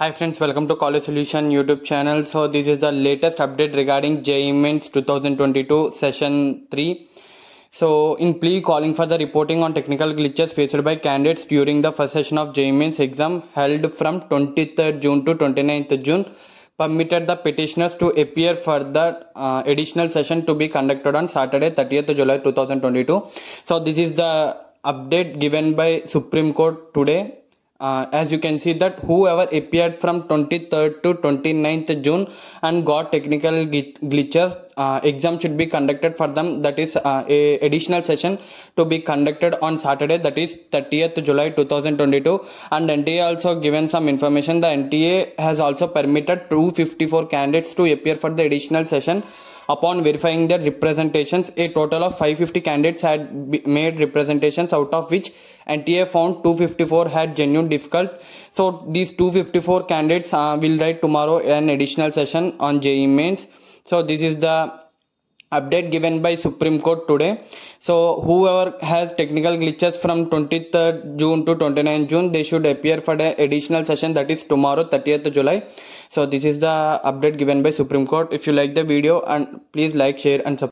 Hi friends, welcome to College Solution YouTube channel. So this is the latest update regarding JEE Mains 2022 session 3. So in plea calling for the reporting on technical glitches faced by candidates during the first session of JEE Mains exam held from 23rd June to 29th June permitted the petitioners to appear for the uh, additional session to be conducted on Saturday 30th July 2022. So this is the update given by Supreme Court today uh, as you can see that whoever appeared from 23rd to 29th June and got technical glitches uh, exam should be conducted for them. That is uh, a additional session to be conducted on Saturday that is 30th July 2022 and NTA also given some information. The NTA has also permitted 254 candidates to appear for the additional session upon verifying their representations a total of 550 candidates had made representations out of which NTA found 254 had genuine difficult. So these 254 candidates uh, will write tomorrow an additional session on JEE mains. So this is the update given by Supreme Court today. So whoever has technical glitches from 23rd June to 29th June, they should appear for the additional session that is tomorrow 30th July. So this is the update given by Supreme Court. If you like the video and please like, share and subscribe.